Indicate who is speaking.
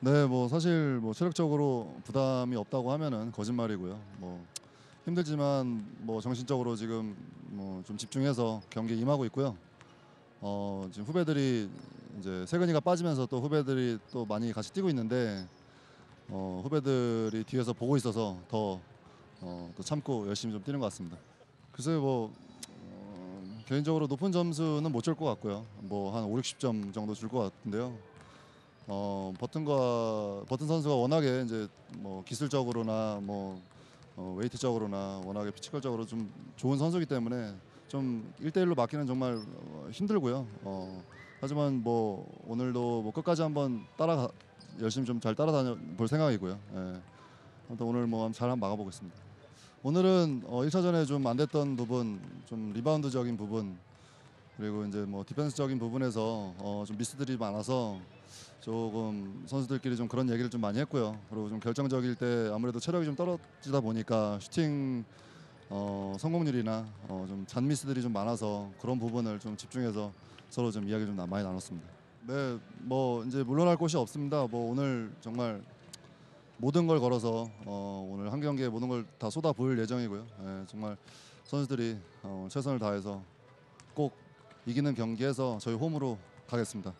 Speaker 1: 네, 뭐 사실 뭐 체력적으로 부담이 없다고 하면은 거짓말이고요. 뭐 힘들지만 뭐 정신적으로 지금 뭐 좀 집중해서 경기에 임하고 있고요. 어, 지금 후배들이 이제 세근이가 빠지면서 또 후배들이 또 많이 같이 뛰고 있는데 어, 후배들이 뒤에서 보고 있어서 더 어, 또 참고 열심히 좀 뛰는 것 같습니다. 글쎄요, 뭐 어, 개인적으로 높은 점수는 못 줄 것 같고요. 뭐 한 5, 60점 정도 줄 것 같은데요. 어, 버튼과 버튼 선수가 워낙에 이제 뭐 기술적으로나 뭐 어, weight적으로나 워낙에 physical적으로 좀 좋은 선수이기 때문에 좀 1대1로 막기는 정말 어, 힘들고요. 어, 하지만 뭐 오늘도 뭐 끝까지 한번 따라 열심히 좀 잘 따라다녀 볼 생각이고요. 예. 아무튼 오늘 뭐 잘 한번 막아보겠습니다. 오늘은 어, 1차전에 좀 안 됐던 부분, 좀 리바운드적인 부분 그리고 이제 뭐 디펜스적인 부분에서 어, 좀 미스들이 많아서 조금 선수들끼리 좀 그런 얘기를 좀 많이 했고요. 그리고 좀 결정적일 때 아무래도 체력이 좀 떨어지다 보니까 슈팅 어, 성공률이나 어, 좀 잔미스들이 좀 많아서 그런 부분을 좀 집중해서 서로 좀 이야기 좀 나- 많이 나눴습니다. 네, 뭐 이제 물러날 곳이 없습니다. 뭐 오늘 정말 모든 걸 걸어서 어, 오늘 한 경기에 모든 걸 다 쏟아 부을 예정이고요. 예, 정말 선수들이 어, 최선을 다해서 꼭 이기는 경기에서 저희 홈으로 가겠습니다.